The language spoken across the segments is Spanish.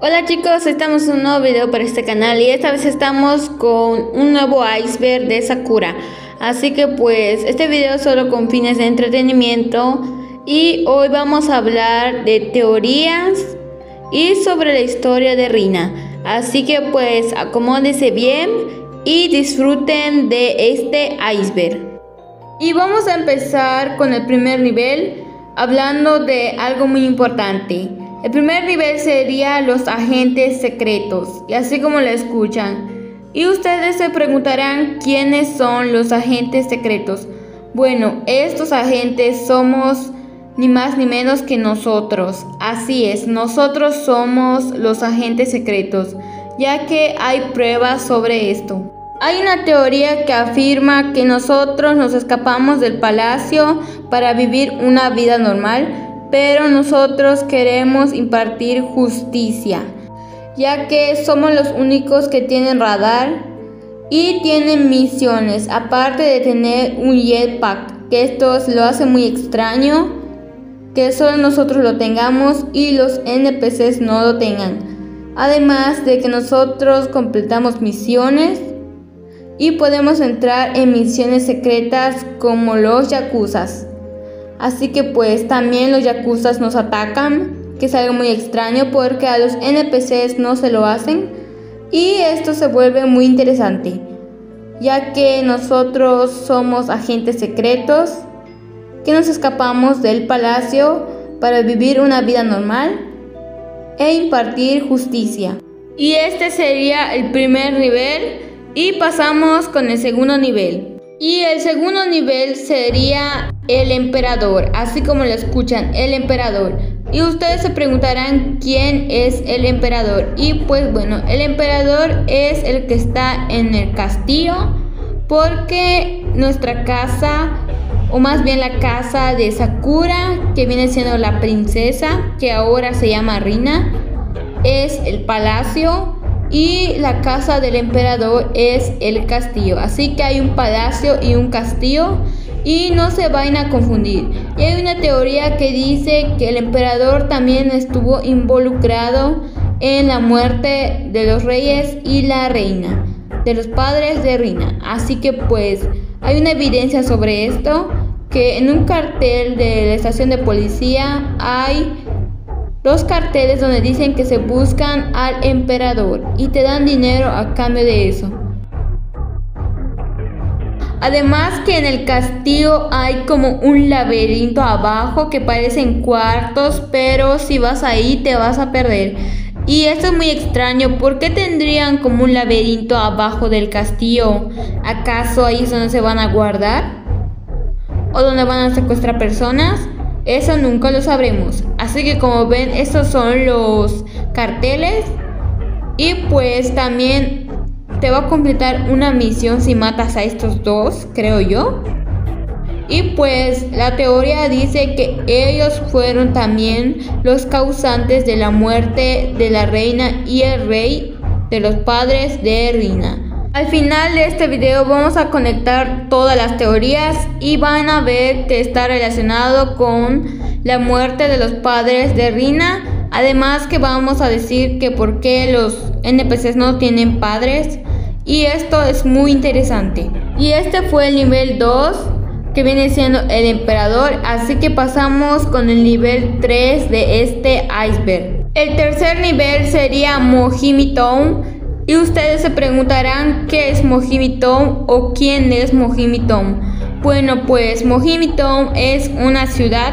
Hola chicos, estamos en un nuevo video para este canal y esta vez estamos con un nuevo iceberg de Sakura. Así que pues este video solo con fines de entretenimiento y hoy vamos a hablar de teorías y sobre la historia de Rina. Así que pues acomódense bien y disfruten de este iceberg. Y vamos a empezar con el primer nivel hablando de algo muy importante. El primer nivel sería los agentes secretos, y así como lo escuchan. Y ustedes se preguntarán quiénes son los agentes secretos. Bueno, estos agentes somos ni más ni menos que nosotros. Así es, nosotros somos los agentes secretos, ya que hay pruebas sobre esto. Hay una teoría que afirma que nosotros nos escapamos del palacio para vivir una vida normal, pero nosotros queremos impartir justicia, ya que somos los únicos que tienen radar y tienen misiones, aparte de tener un jetpack, que esto lo hace muy extraño, que solo nosotros lo tengamos y los NPCs no lo tengan. Además de que nosotros completamos misiones y podemos entrar en misiones secretas como los yakuzas. Así que pues también los yakuzas nos atacan, que es algo muy extraño porque a los NPCs no se lo hacen. Y esto se vuelve muy interesante, ya que nosotros somos agentes secretos que nos escapamos del palacio para vivir una vida normal e impartir justicia. Y este sería el primer nivel y pasamos con el segundo nivel. Y el segundo nivel sería el emperador, así como lo escuchan, el emperador. Y ustedes se preguntarán quién es el emperador. Y pues bueno, el emperador es el que está en el castillo porque nuestra casa, o más bien la casa de Sakura, que viene siendo la princesa, que ahora se llama Rina, es el palacio y la casa del emperador es el castillo. Así que hay un palacio y un castillo y no se vayan a confundir. Y hay una teoría que dice que el emperador también estuvo involucrado en la muerte de los reyes y la reina, de los padres de Rina. Así que pues hay una evidencia sobre esto que en un cartel de la estación de policía hay Dos carteles donde dicen que se buscan al emperador y te dan dinero a cambio de eso. Además que en el castillo hay como un laberinto abajo que parecen cuartos, pero si vas ahí te vas a perder. Y esto es muy extraño, ¿por qué tendrían como un laberinto abajo del castillo? ¿Acaso ahí es donde se van a guardar? ¿O donde van a secuestrar personas? Eso nunca lo sabremos. Así que como ven, estos son los carteles. Y pues también te va a completar una misión si matas a estos dos, creo yo. Y pues la teoría dice que ellos fueron también los causantes de la muerte de la reina y el rey de los padres de Rina. Al final de este video vamos a conectar todas las teorías y van a ver que está relacionado con la muerte de los padres de Rina. Además que vamos a decir que por qué los NPCs no tienen padres. Y esto es muy interesante. Y este fue el nivel 2 que viene siendo el emperador. Así que pasamos con el nivel 3 de este iceberg. El tercer nivel sería Mohimi Town y ustedes se preguntarán qué es Mohimi o quién es Mohimi Bueno, pues Mohimi es una ciudad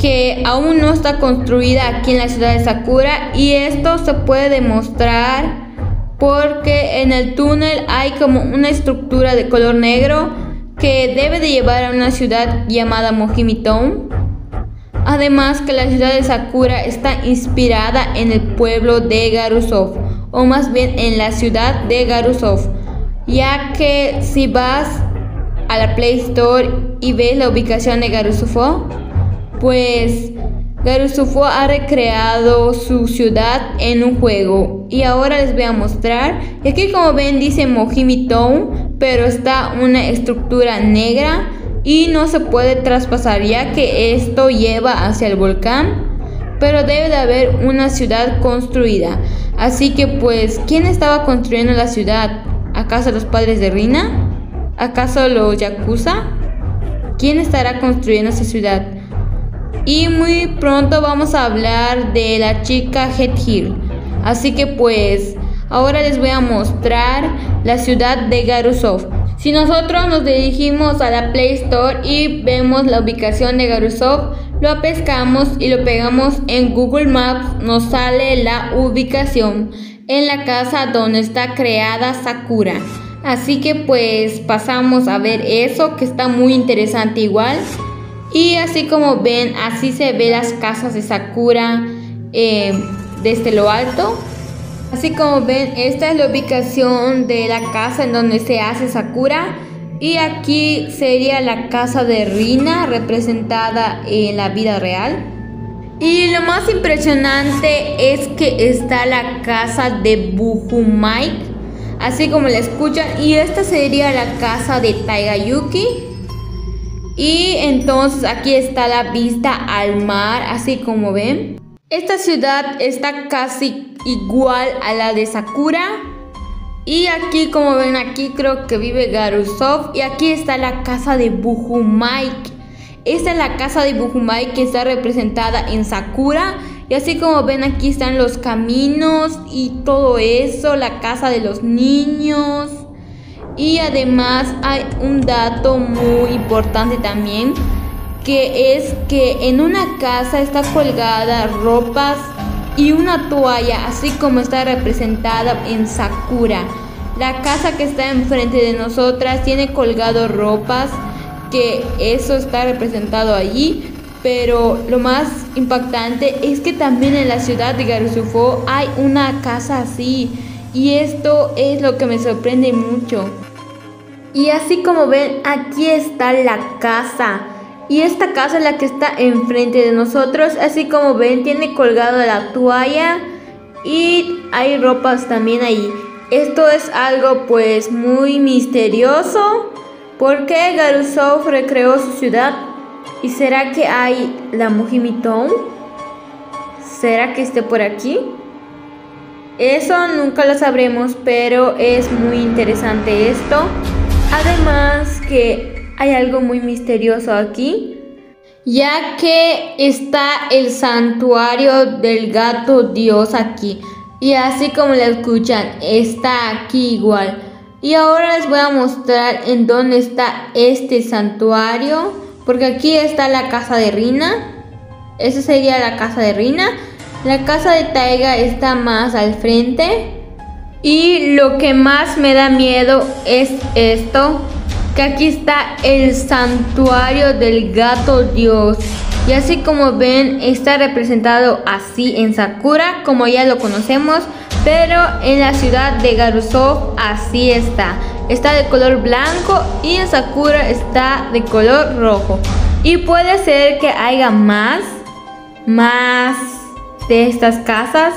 que aún no está construida aquí en la ciudad de Sakura y esto se puede demostrar porque en el túnel hay como una estructura de color negro que debe de llevar a una ciudad llamada Mohimi Además que la ciudad de Sakura está inspirada en el pueblo de Garusov o más bien en la ciudad de Garusov, ya que si vas a la Play Store y ves la ubicación de Garusufo, pues Garusufo ha recreado su ciudad en un juego y ahora les voy a mostrar. Y aquí como ven dice Mojimi Town, pero está una estructura negra y no se puede traspasar ya que esto lleva hacia el volcán pero debe de haber una ciudad construida. Así que pues, ¿quién estaba construyendo la ciudad? ¿Acaso los padres de Rina? ¿Acaso los Yakuza? ¿Quién estará construyendo esa ciudad? Y muy pronto vamos a hablar de la chica Head Hill. Así que pues, ahora les voy a mostrar la ciudad de Garusov. Si nosotros nos dirigimos a la Play Store y vemos la ubicación de Garusov, lo pescamos y lo pegamos en Google Maps, nos sale la ubicación en la casa donde está creada Sakura. Así que pues pasamos a ver eso que está muy interesante igual. Y así como ven, así se ve las casas de Sakura eh, desde lo alto. Así como ven, esta es la ubicación de la casa en donde se hace Sakura. Y aquí sería la casa de Rina representada en la vida real. Y lo más impresionante es que está la casa de Buhumai, así como la escuchan. Y esta sería la casa de Taigayuki. Y entonces aquí está la vista al mar, así como ven. Esta ciudad está casi igual a la de Sakura. Y aquí, como ven, aquí creo que vive Garusov. Y aquí está la casa de Buhumai. Esta es la casa de Buhumai que está representada en Sakura. Y así como ven, aquí están los caminos y todo eso. La casa de los niños. Y además hay un dato muy importante también. Que es que en una casa está colgada ropas y una toalla, así como está representada en Sakura. La casa que está enfrente de nosotras tiene colgado ropas, que eso está representado allí. Pero lo más impactante es que también en la ciudad de Garuzufo hay una casa así. Y esto es lo que me sorprende mucho. Y así como ven, aquí está la casa. Y esta casa es la que está enfrente de nosotros. Así como ven, tiene colgado la toalla y hay ropas también ahí. Esto es algo pues muy misterioso. porque Garusov recreó su ciudad? ¿Y será que hay la Mujimiton? ¿Será que esté por aquí? Eso nunca lo sabremos, pero es muy interesante esto. Además que hay algo muy misterioso aquí, ya que está el santuario del gato Dios aquí. Y así como lo escuchan, está aquí igual. Y ahora les voy a mostrar en dónde está este santuario. Porque aquí está la casa de Rina. Esa sería la casa de Rina. La casa de Taiga está más al frente. Y lo que más me da miedo es esto que aquí está el santuario del gato dios. Y así como ven, está representado así en Sakura, como ya lo conocemos, pero en la ciudad de Garusov así está. Está de color blanco y en Sakura está de color rojo. Y puede ser que haya más, más de estas casas.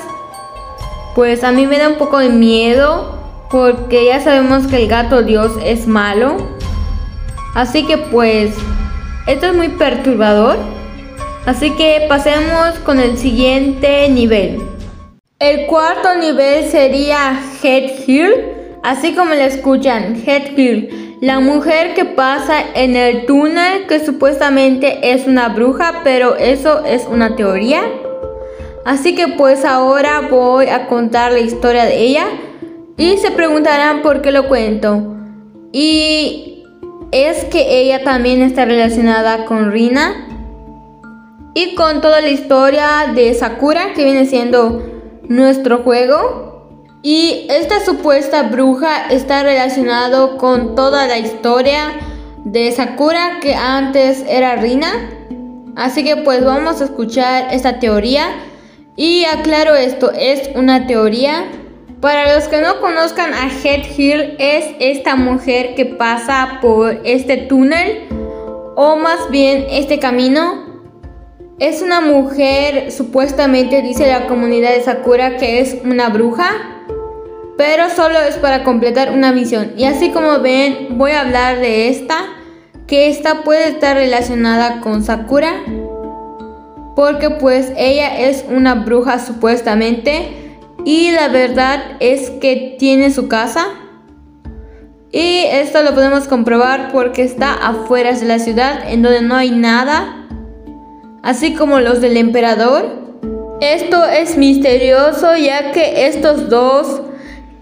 Pues a mí me da un poco de miedo porque ya sabemos que el gato dios es malo. Así que pues, esto es muy perturbador. Así que pasemos con el siguiente nivel. El cuarto nivel sería Head Hill, así como le escuchan, Head Hill, la mujer que pasa en el túnel que supuestamente es una bruja, pero eso es una teoría. Así que pues ahora voy a contar la historia de ella y se preguntarán por qué lo cuento. Y es que ella también está relacionada con Rina y con toda la historia de Sakura que viene siendo nuestro juego. Y esta supuesta bruja está relacionado con toda la historia de Sakura que antes era Rina. Así que pues vamos a escuchar esta teoría. Y aclaro esto, es una teoría para los que no conozcan a Head Hill, es esta mujer que pasa por este túnel, o más bien este camino. Es una mujer, supuestamente dice la comunidad de Sakura, que es una bruja, pero solo es para completar una misión. Y así como ven, voy a hablar de esta, que esta puede estar relacionada con Sakura, porque pues ella es una bruja supuestamente y la verdad es que tiene su casa y esto lo podemos comprobar porque está afuera de la ciudad en donde no hay nada, así como los del emperador. Esto es misterioso ya que estos dos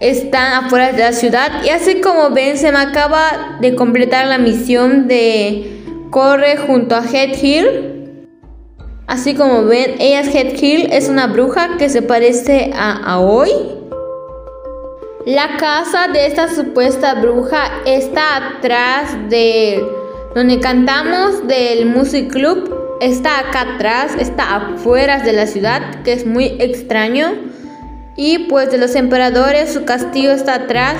están afuera de la ciudad y así como ven se me acaba de completar la misión de corre junto a Head Hill. Así como ven, ella es Head Hill, es una bruja que se parece a Aoi. La casa de esta supuesta bruja está atrás de donde cantamos del Music Club. Está acá atrás, está afuera de la ciudad, que es muy extraño. Y pues de los emperadores su castillo está atrás.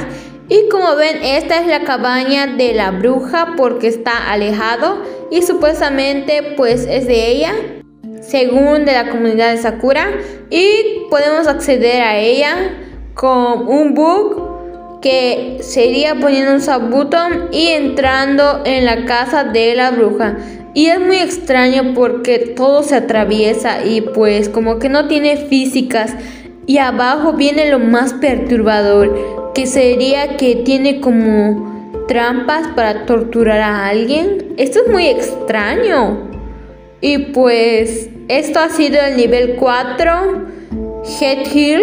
Y como ven, esta es la cabaña de la bruja porque está alejado y supuestamente pues es de ella, según de la comunidad de Sakura. Y podemos acceder a ella con un bug que sería poniendo un subbutton y entrando en la casa de la bruja. Y es muy extraño porque todo se atraviesa y pues como que no tiene físicas. Y abajo viene lo más perturbador, que sería que tiene como trampas para torturar a alguien. Esto es muy extraño. Y pues esto ha sido el nivel 4, Head Hill.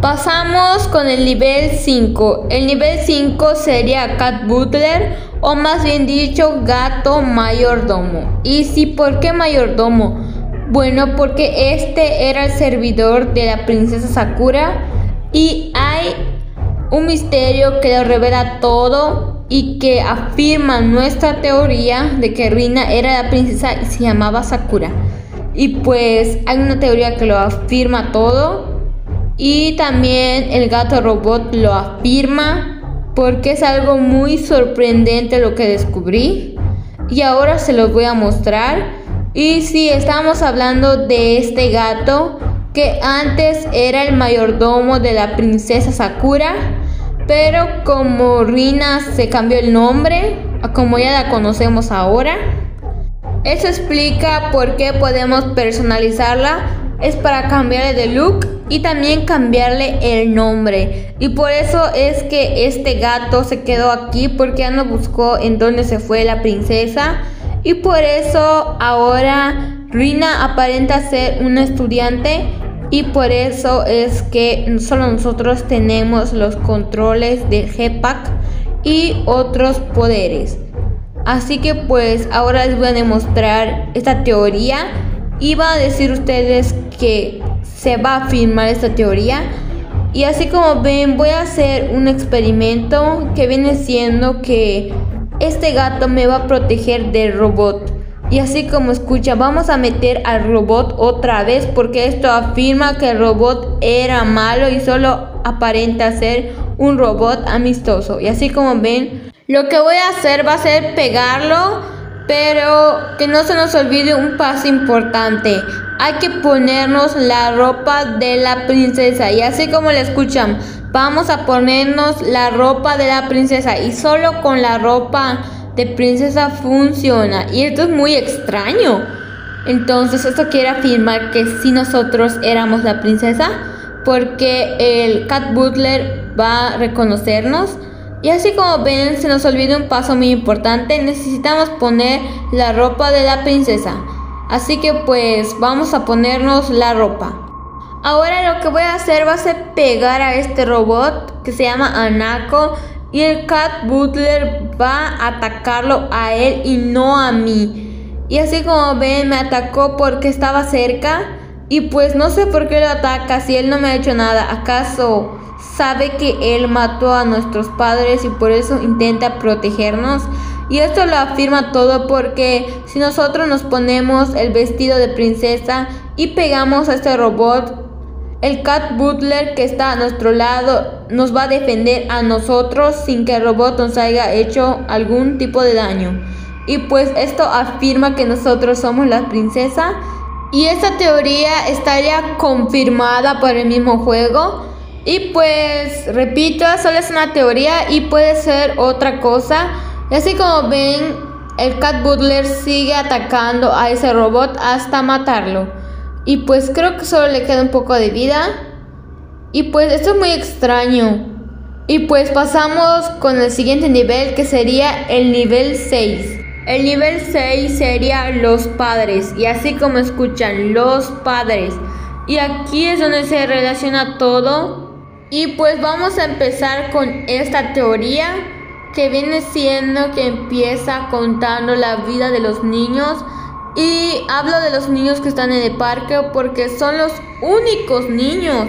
Pasamos con el nivel 5. El nivel 5 sería Cat Butler o más bien dicho gato mayordomo. ¿Y si por qué mayordomo? Bueno, porque este era el servidor de la princesa Sakura y hay un misterio que lo revela todo y que afirma nuestra teoría de que Rina era la princesa y se llamaba Sakura. Y pues hay una teoría que lo afirma todo y también el gato robot lo afirma porque es algo muy sorprendente lo que descubrí. Y ahora se los voy a mostrar. Y sí, estamos hablando de este gato que antes era el mayordomo de la princesa Sakura. Pero como Rina se cambió el nombre, como ya la conocemos ahora. Eso explica por qué podemos personalizarla. Es para cambiarle de look y también cambiarle el nombre. Y por eso es que este gato se quedó aquí porque ya no buscó en dónde se fue la princesa. Y por eso ahora Rina aparenta ser una estudiante y por eso es que solo nosotros tenemos los controles del G-Pack y otros poderes. Así que pues ahora les voy a demostrar esta teoría. Iba a decir ustedes que se va a afirmar esta teoría. Y así como ven, voy a hacer un experimento que viene siendo que este gato me va a proteger del robot. Y así como escucha, vamos a meter al robot otra vez porque esto afirma que el robot era malo y solo aparenta ser un robot amistoso. Y así como ven, lo que voy a hacer va a ser pegarlo, pero que no se nos olvide un paso importante hay que ponernos la ropa de la princesa. Y así como le escuchan, vamos a ponernos la ropa de la princesa. Y solo con la ropa de princesa funciona. Y esto es muy extraño. Entonces esto quiere afirmar que si nosotros éramos la princesa. Porque el Cat Butler va a reconocernos. Y así como ven, se nos olvida un paso muy importante. Necesitamos poner la ropa de la princesa. Así que pues vamos a ponernos la ropa. Ahora lo que voy a hacer va a ser pegar a este robot que se llama Anako y el Cat Butler va a atacarlo a él y no a mí. Y así como ven me atacó porque estaba cerca y pues no sé por qué lo ataca si él no me ha hecho nada. ¿Acaso sabe que él mató a nuestros padres y por eso intenta protegernos? Y esto lo afirma todo porque si nosotros nos ponemos el vestido de princesa y pegamos a este robot, el Cat Butler que está a nuestro lado nos va a defender a nosotros sin que el robot nos haya hecho algún tipo de daño. Y pues esto afirma que nosotros somos la princesa. Y esta teoría estaría confirmada por el mismo juego. Y pues, repito, solo es una teoría y puede ser otra cosa. Y así como ven, el Cat Butler sigue atacando a ese robot hasta matarlo. Y pues creo que solo le queda un poco de vida. Y pues esto es muy extraño. Y pues pasamos con el siguiente nivel que sería el nivel 6. El nivel 6 sería los padres. Y así como escuchan, los padres. Y aquí es donde se relaciona todo. Y pues vamos a empezar con esta teoría que viene siendo que empieza contando la vida de los niños. Y hablo de los niños que están en el parque porque son los únicos niños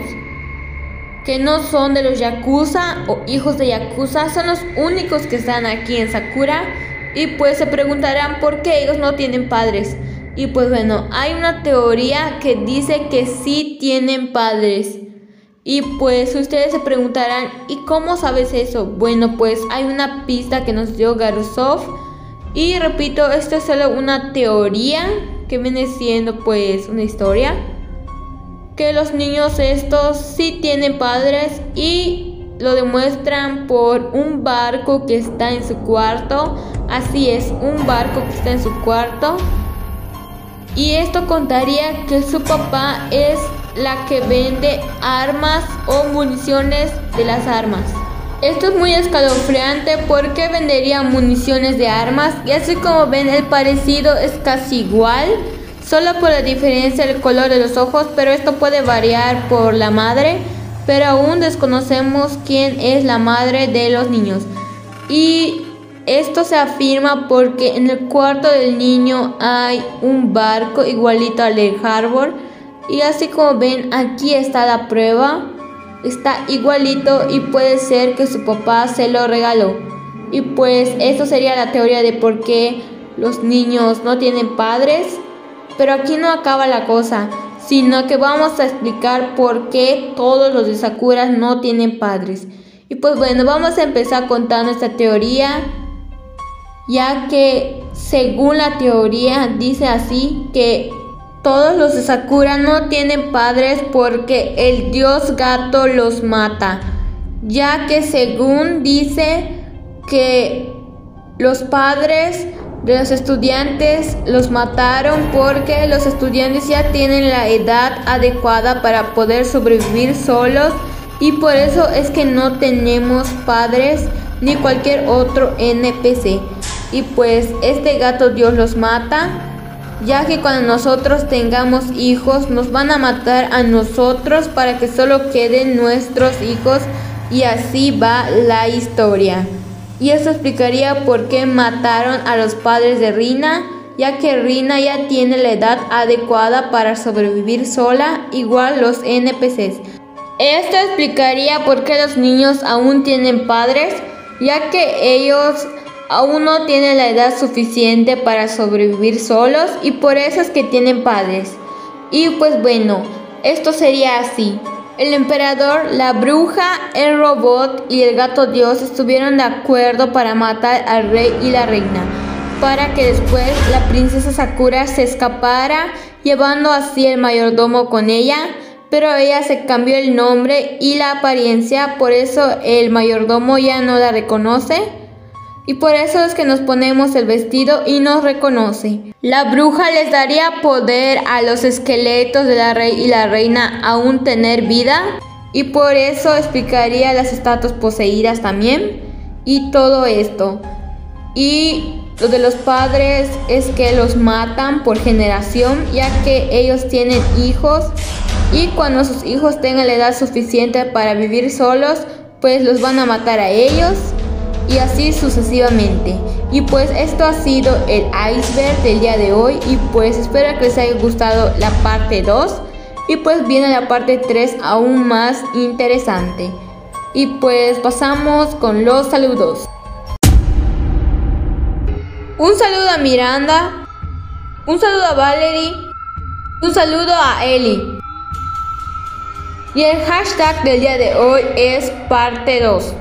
que no son de los Yakuza o hijos de Yakuza, son los únicos que están aquí en Sakura y pues se preguntarán por qué ellos no tienen padres. Y pues bueno, hay una teoría que dice que sí tienen padres. Y pues ustedes se preguntarán, ¿y cómo sabes eso? Bueno, pues hay una pista que nos dio Garusov. Y repito, esto es solo una teoría que viene siendo pues una historia. Que los niños estos sí tienen padres y lo demuestran por un barco que está en su cuarto. Así es, un barco que está en su cuarto. Y esto contaría que su papá es la que vende armas o municiones de las armas. Esto es muy escalofriante porque vendería municiones de armas y así como ven el parecido es casi igual, solo por la diferencia del color de los ojos, pero esto puede variar por la madre, pero aún desconocemos quién es la madre de los niños. Y esto se afirma porque en el cuarto del niño hay un barco igualito al del Harbor. Y así como ven, aquí está la prueba. Está igualito y puede ser que su papá se lo regaló. Y pues esto sería la teoría de por qué los niños no tienen padres. Pero aquí no acaba la cosa, sino que vamos a explicar por qué todos los de Sakura no tienen padres. Y pues bueno, vamos a empezar contando esta teoría ya que según la teoría dice así que todos los de Sakura no tienen padres porque el dios gato los mata, ya que según dice que los padres de los estudiantes los mataron porque los estudiantes ya tienen la edad adecuada para poder sobrevivir solos y por eso es que no tenemos padres ni cualquier otro NPC y pues este gato Dios los mata, ya que cuando nosotros tengamos hijos nos van a matar a nosotros para que solo queden nuestros hijos y así va la historia. Y eso explicaría por qué mataron a los padres de Rina, ya que Rina ya tiene la edad adecuada para sobrevivir sola, igual los NPCs. Esto explicaría por qué los niños aún tienen padres, ya que ellos aún no tienen la edad suficiente para sobrevivir solos y por eso es que tienen padres. Y pues bueno, esto sería así. El emperador, la bruja, el robot y el gato dios estuvieron de acuerdo para matar al rey y la reina, para que después la princesa Sakura se escapara, llevando así el mayordomo con ella, pero ella se cambió el nombre y la apariencia, por eso el mayordomo ya no la reconoce y por eso es que nos ponemos el vestido y nos reconoce. La bruja les daría poder a los esqueletos de la rey y la reina aún tener vida y por eso explicaría las estatuas poseídas también y todo esto. Y lo de los padres es que los matan por generación ya que ellos tienen hijos y cuando sus hijos tengan la edad suficiente para vivir solos, pues los van a matar a ellos y así sucesivamente. Y pues esto ha sido el iceberg del día de hoy y pues espero que les haya gustado la parte 2 y pues viene la parte 3 aún más interesante. Y pues pasamos con los saludos. Un saludo a Miranda, un saludo a Valerie, un saludo a Eli. Y el hashtag del día de hoy es parte 2.